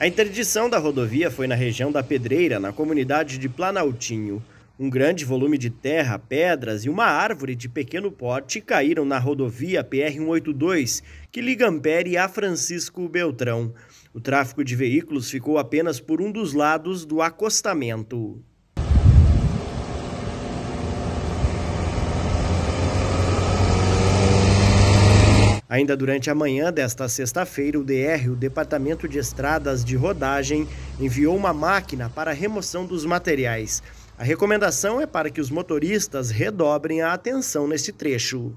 A interdição da rodovia foi na região da Pedreira, na comunidade de Planaltinho. Um grande volume de terra, pedras e uma árvore de pequeno porte caíram na rodovia PR-182, que liga Ampere a Francisco Beltrão. O tráfego de veículos ficou apenas por um dos lados do acostamento. Ainda durante a manhã desta sexta-feira, o DR, o Departamento de Estradas de Rodagem, enviou uma máquina para a remoção dos materiais. A recomendação é para que os motoristas redobrem a atenção neste trecho.